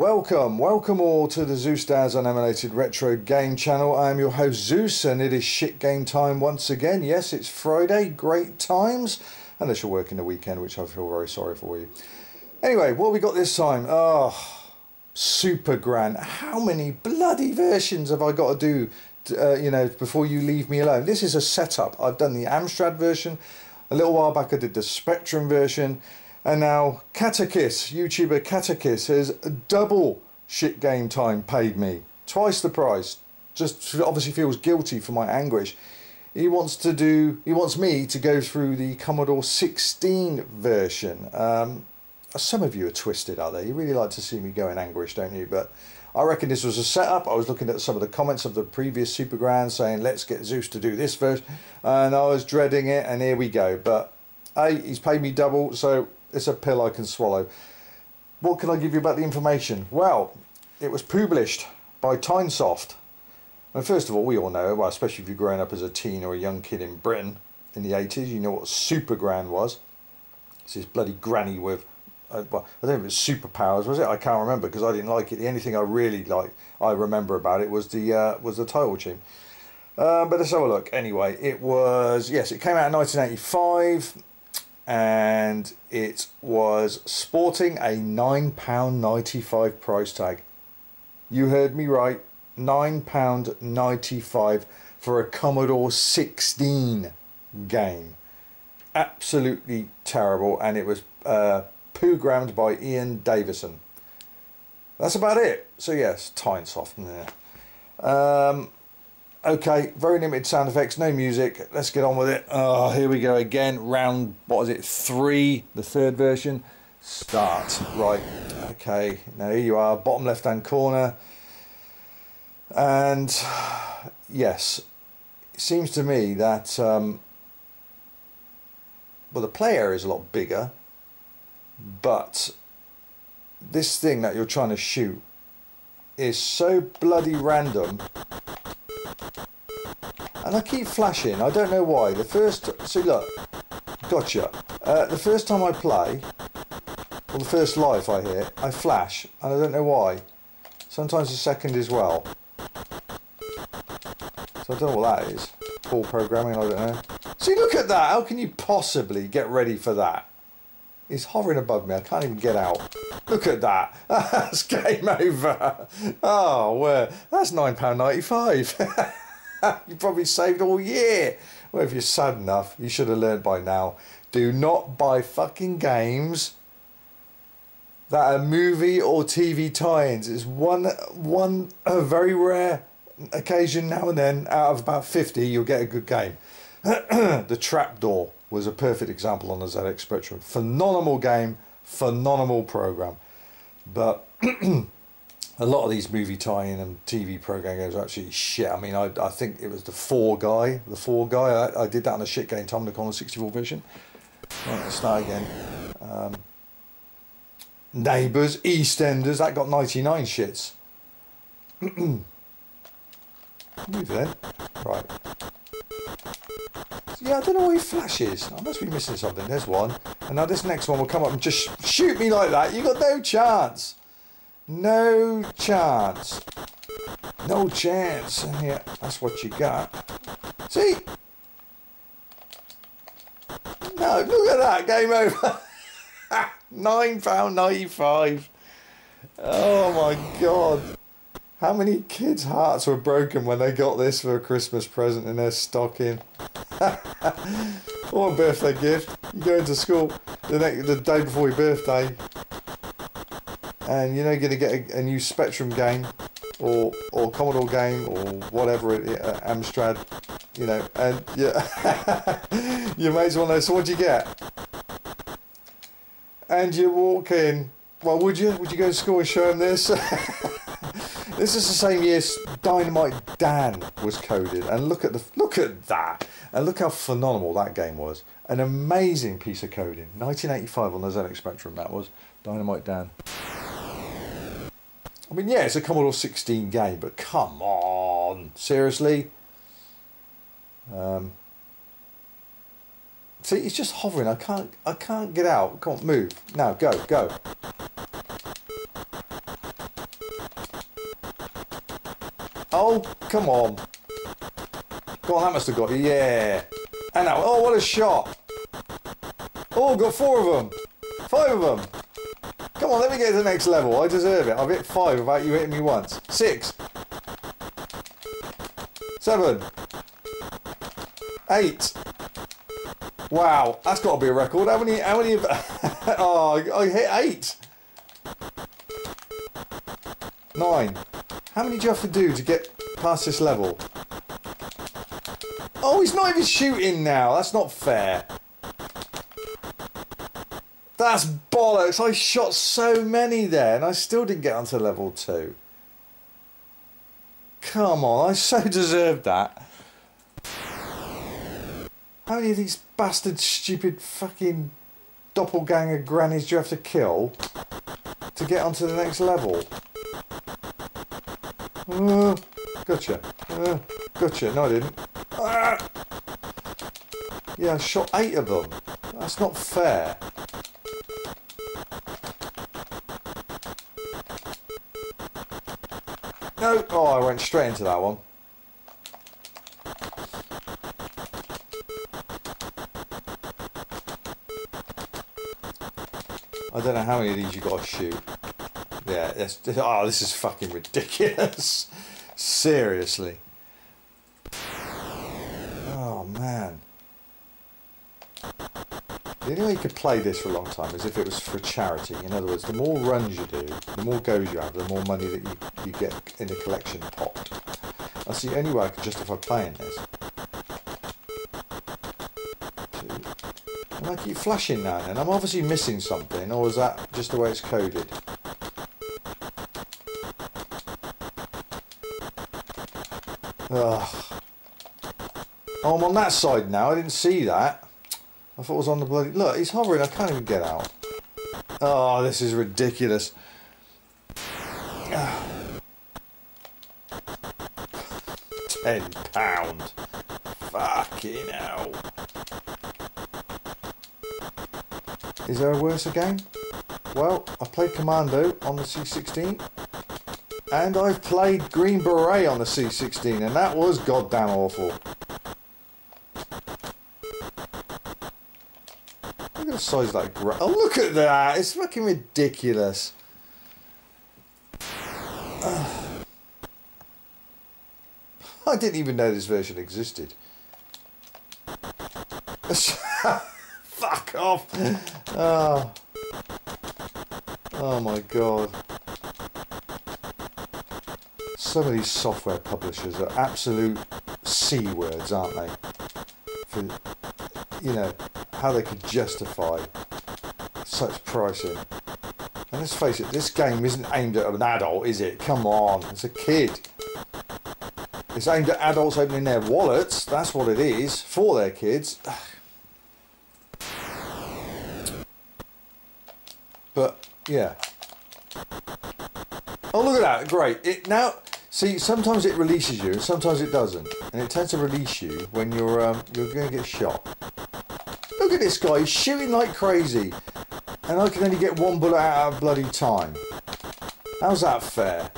Welcome, welcome all to the Zeus Daz Unemulated Retro Game Channel. I am your host Zeus, and it is shit game time once again. Yes, it's Friday, great times, unless you're working the weekend, which I feel very sorry for you. Anyway, what we got this time? Oh, Super Gran. How many bloody versions have I got to do, uh, you know, before you leave me alone? This is a setup. I've done the Amstrad version. A little while back I did the Spectrum version. And now Katakis, YouTuber Katakis, has double shit game time paid me. Twice the price. Just obviously feels guilty for my anguish. He wants to do, he wants me to go through the Commodore 16 version. Um, some of you are twisted, are they? You really like to see me go in anguish, don't you? But I reckon this was a setup. I was looking at some of the comments of the previous Super Gran saying, let's get Zeus to do this version. And I was dreading it, and here we go. But, hey, he's paid me double, so it's a pill I can swallow. What can I give you about the information? Well, it was published by Tynesoft. And first of all, we all know, well, especially if you're growing up as a teen or a young kid in Britain in the 80s, you know what Super Gran was. It's this bloody granny with, uh, well, I don't know if it was superpowers, was it? I can't remember because I didn't like it. The only thing I really like, I remember about it was the uh, was the title tune. Uh, but let's have a look. Anyway, it was, yes, it came out in 1985 and it was sporting a £9.95 price tag. You heard me right, £9.95 for a Commodore 16 game. Absolutely terrible, and it was uh, programmed by Ian Davison. That's about it. So yes, Tynesoft. From there. Um, Okay, very limited sound effects, no music. Let's get on with it. Oh, here we go again. Round, what is it, three, the third version. Start. Right, okay, now here you are, bottom left hand corner. And yes, it seems to me that, um, well, the play area is a lot bigger, but this thing that you're trying to shoot is so bloody random and I keep flashing. I don't know why. The first, see, look, gotcha. Uh, the first time I play, or the first life I hit, I flash, and I don't know why. Sometimes the second as well. So I don't know what that is. Poor programming, I don't know. See, look at that. How can you possibly get ready for that? He's hovering above me. I can't even get out. Look at that. That's game over. Oh, where? That's £9.95. you probably saved all year. Well, if you're sad enough, you should have learned by now. Do not buy fucking games that are movie or TV tie-ins. It's one one very rare occasion now and then out of about 50 you'll get a good game. the Trapdoor was a perfect example on the ZX Spectrum. Phenomenal game, phenomenal program. But a lot of these movie tie-in and TV program games are actually shit. I mean, I, I think it was the Fall Guy, the Fall Guy. I, I did that on a shit game, Tom Commodore 64 Vision. Right, let's start again. Um, Neighbours, EastEnders, that got 99 shits. Move then. Right. Yeah, I don't know why he flashes. I must be missing something. There's one. And now this next one will come up and just shoot me like that. You got no chance. No chance. No chance. And yeah, that's what you got. See? No, look at that. Game over. £9.95. Oh my god. How many kids' hearts were broken when they got this for a Christmas present in their stocking? what a birthday gift. You go into school the, next, the day before your birthday and you're going to get a, a, new Spectrum game or or Commodore game or whatever it, uh, Amstrad, you know, and yeah, your mates want to know. So what do you get? And you walk in. Well, would you? Would you go to school and show them this? This is the same year Dynamite Dan was coded, and look at the look at that, and look how phenomenal that game was. An amazing piece of coding. 1985 on the ZX Spectrum. That was Dynamite Dan. I mean, yeah, it's a Commodore 16 game, but come on, seriously. Um, see, he's just hovering. I can't. I can't get out. On, move now. Go, go. Oh, come on. Go on, that must have got you. Yeah. And now, oh, what a shot. Oh, got four of them. Five of them. Come on, let me get to the next level. I deserve it. I've hit five without you hitting me once. Six. Seven. Eight. Wow, that's got to be a record. How many? How many? oh, I hit eight. Nine. How many do you have to do to get past this level? Oh, he's not even shooting now. That's not fair. That's bollocks. I shot so many there and I still didn't get onto level two. Come on, I so deserved that. How many of these bastard, stupid, fucking doppelganger grannies do you have to kill to get onto the next level? Uh, gotcha. Uh, gotcha. No, I didn't. Ah! Yeah, I shot eight of them. That's not fair. No. Oh, I went straight into that one. I don't know how many of these you got to shoot. Yeah, oh, this is fucking ridiculous. Seriously. Oh, man. The only way you could play this for a long time is if it was for charity. In other words, the more runs you do, the more goes you have, the more money that you, you get in the collection pot. That's the only way I can justify playing this. And I keep flashing now and then. I'm obviously missing something, or is that just the way it's coded? Ugh. Oh, I'm on that side now. I didn't see that. I thought it was on the bloody... Look, he's hovering. I can't even get out. Oh, this is ridiculous. Ten pound. Fucking hell. Is there a worse game? Well, I played Commando on the C16 and I've played Green Beret on the C16 and that was goddamn awful. Look at the size of that Oh, look at that! It's fucking ridiculous. I didn't even know this version existed. Fuck off! Oh. oh my god. Some of these software publishers are absolute C words, aren't they? For, you know, how they could justify such pricing. And let's face it, this game isn't aimed at an adult, is it? Come on, it's a kid. It's aimed at adults opening their wallets, that's what it is, for their kids. But, yeah. Oh, look at that, great. It now, see, sometimes it releases you, and sometimes it doesn't. And it tends to release you when you're, um, you're going to get shot. Look at this guy, he's shooting like crazy. And I can only get one bullet out of bloody time. How's that fair?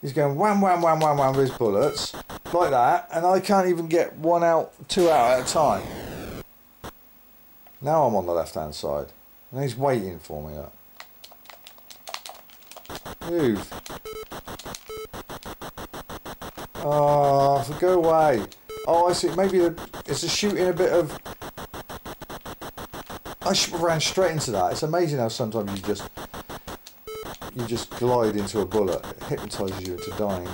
He's going wham, wham, wham, wham, wham with his bullets. Like that. And I can't even get one out, two out at a time. Now I'm on the left-hand side. And he's waiting for me. Move. Oh, go away. Oh, I see. Maybe the, it's a shooting a bit of I should have ran straight into that. It's amazing how sometimes you just you just glide into a bullet. It hypnotises you into dying.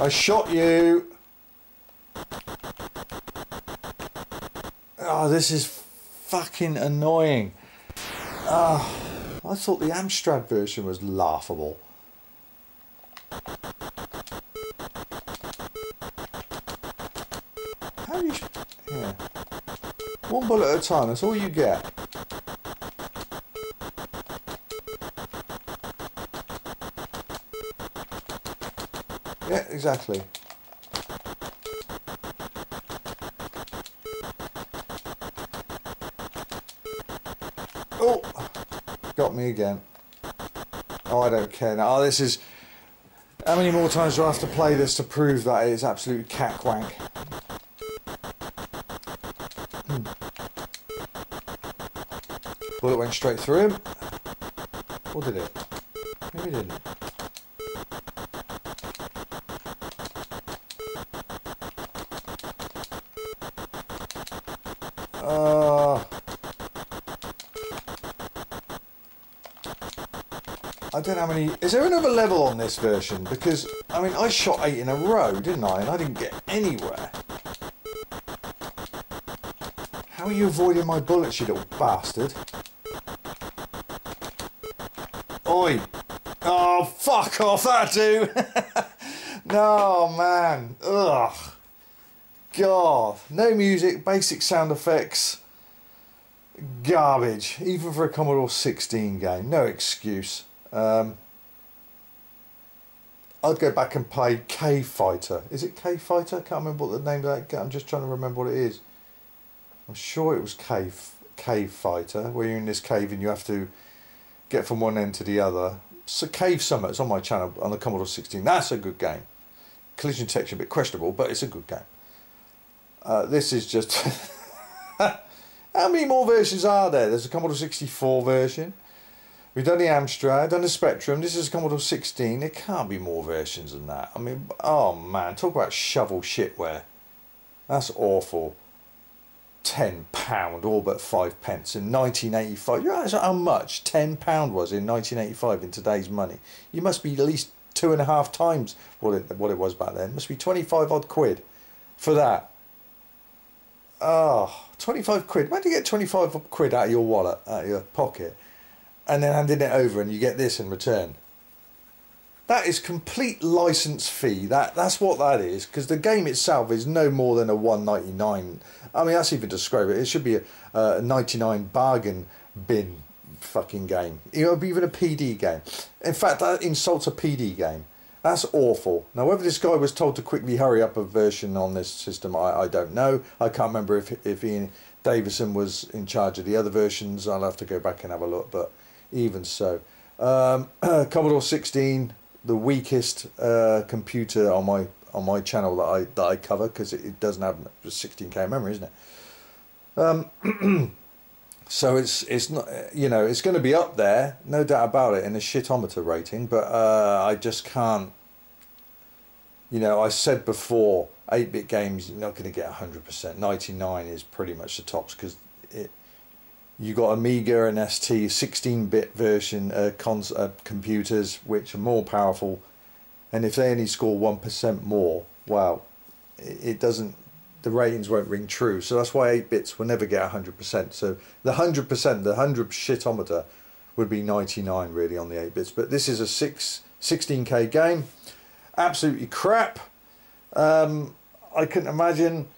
I shot you. Oh, this is fucking annoying. Oh, I thought the Amstrad version was laughable. How do you... Yeah. One bullet at a time, that's all you get. Exactly. Oh, got me again. Oh, I don't care now. Oh, this is... How many more times do I have to play this to prove that it's absolute cat wank? Hmm. Bullet went straight through him. Or did it? Maybe it didn't. I don't know how many. Is there another level on this version? Because I mean, I shot eight in a row, didn't I? And I didn't get anywhere. How are you avoiding my bullets, you little bastard? Oi! Oh, fuck off, that dude! no, man. Ugh. God. No music, basic sound effects. Garbage. Even for a Commodore 16 game. No excuse. Um, I'd go back and play Cave Fighter. Is it Cave Fighter? I can't remember what the name of that game. I'm just trying to remember what it is. I'm sure it was Cave Cave Fighter, where you're in this cave and you have to get from one end to the other. So Cave Summit is on my channel on the Commodore 16. That's a good game. Collision detection a bit questionable, but it's a good game. Uh, this is just... How many more versions are there? There's a Commodore 64 version. We've done the Amstrad, done the Spectrum. This is Commodore 16. There can't be more versions than that. I mean, oh man, talk about shovel shitware. That's awful. ten pound, all but five pence in 1985. You know how much ten pound was in 1985 in today's money? You must be at least two and a half times what it what it was back then. It must be 25 odd quid for that. Oh, 25 quid. Where do you get 25 quid out of your wallet, out of your pocket, and then handing it over and you get this in return? That is complete license fee. That that's what that is because the game itself is no more than a 199. I mean that's even describe it. It should be a, a 99 bargain bin fucking game. You know, even a PD game. In fact, that insults a PD game. That's awful. Now, whether this guy was told to quickly hurry up a version on this system, I, I don't know. I can't remember if, if Ian Davison was in charge of the other versions. I'll have to go back and have a look, but even so. Um, Commodore 16, the weakest uh, computer on my on my channel that I that I cover because it, it, doesn't have 16k memory, isn't it? Um, so it's it's not you know it's going to be up there, no doubt about it, in the shitometer rating. But uh, I just can't. You know, I said before, 8-bit games you're not going to get 100%. 99 is pretty much the tops because it you got Amiga and ST 16-bit version uh, uh, computers which are more powerful, and if they only score one percent more, wow, it, it, doesn't. The ratings won't ring true. So that's why 8 bits will never get 100%. So the 100%, the 100 shitometer would be 99 really on the 8 bits. But this is a 6 16k game, absolutely crap. Um, I couldn't imagine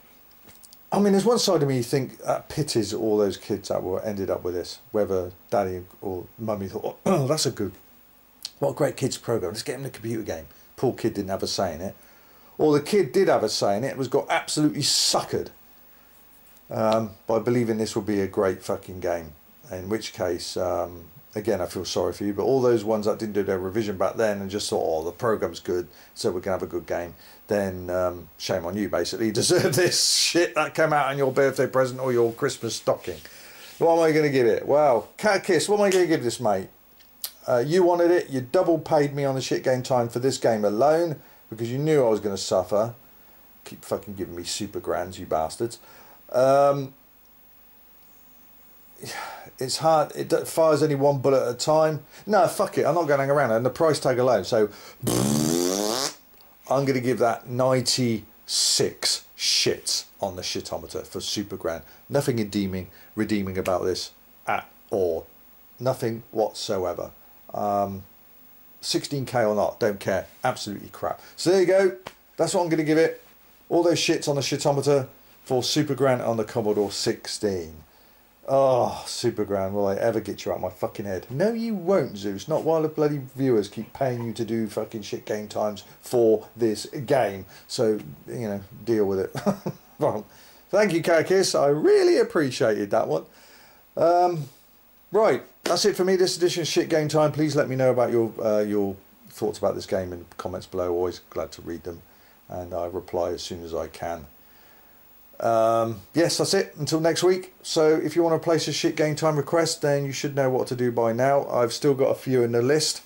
I mean, there's one side of me you think that pities all those kids that were ended up with this, whether daddy or mummy thought, oh, that's a good, what a great kids program. Let's get him the computer game. Poor kid didn't have a say in it, or the kid did have a say in it. Was got absolutely suckered um, by believing this would be a great fucking game. In which case, um, again, I feel sorry for you, but all those ones that didn't do their revision back then and just thought, oh, the program's good, so going to have a good game, then um, shame on you, basically. You deserve this shit that came out on your birthday present or your Christmas stocking. What am I going to give it? Well, Katakis, what am I going to give this, mate? Uh, you wanted it, you double paid me on the shit game time for this game alone because you knew I was going to suffer. Keep fucking giving me Super Grans, you bastards. Um, it's hard. It fires only one bullet at a time. No, fuck it. I'm not going to hang around. And the price tag alone. So, I'm going to give that 96 shits on the shitometer for Super Gran. Nothing redeeming, redeeming about this at all. Nothing whatsoever. Um, 16k or not, don't care. Absolutely crap. So there you go. That's what I'm going to give it. All those shits on the shitometer for Super Gran on the Commodore 16. Oh, Super Gran, will I ever get you out my fucking head? No, you won't, Zeus. Not while the bloody viewers keep paying you to do fucking shit game times for this game. So, you know, deal with it. well, thank you, Kakis. I really appreciated that one. Um, right, that's it for me. This edition of Shit Game Time. Please let me know about your uh, your thoughts about this game in the comments below. Always glad to read them, and I reply as soon as I can. Um, yes, that's it. Until next week. So if you want to place a shit game time request, then you should know what to do by now. I've still got a few in the list,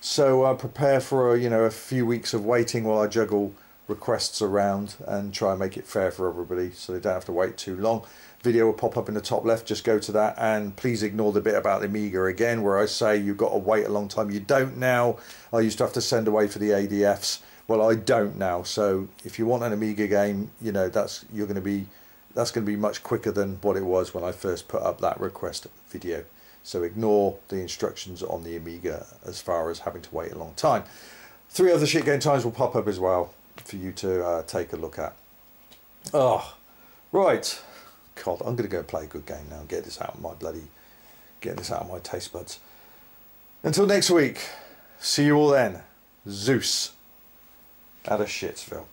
so uh, prepare for a, you know a few weeks of waiting while I juggle requests around and try and make it fair for everybody, so they don't have to wait too long. Video will pop up in the top left. Just go to that, and please ignore the bit about the Amiga again, where I say you've got to wait a long time. You don't now. I used to have to send away for the ADFs well, I don't now. So if you want an Amiga game, you know that's you're going to be that's going to be much quicker than what it was when I first put up that request video. So ignore the instructions on the Amiga as far as having to wait a long time. Three other shit game times will pop up as well for you to uh, take a look at. Oh, right. God, I'm going to go play a good game now and get this out of my bloody, get this out of my taste buds. Until next week, see you all then. Zeus out of Shitsville.